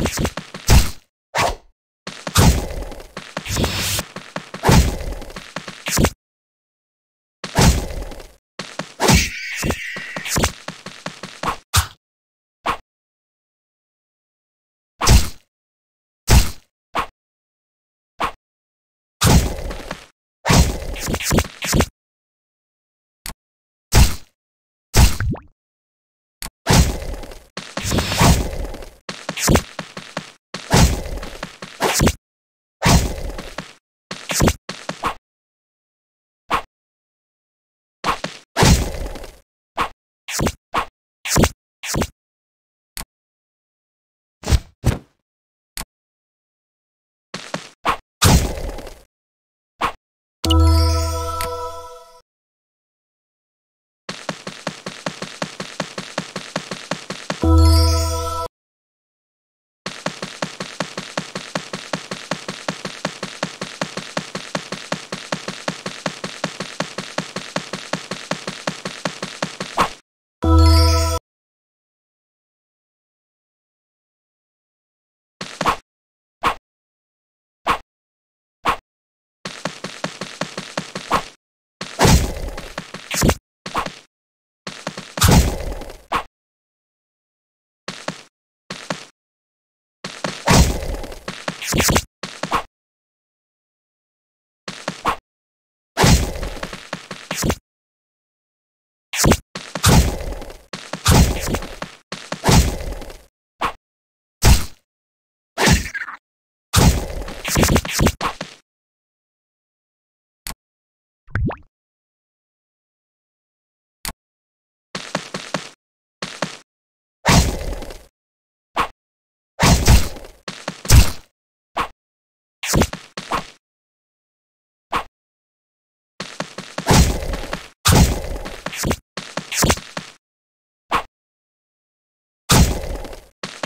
you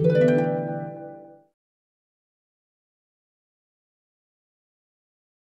you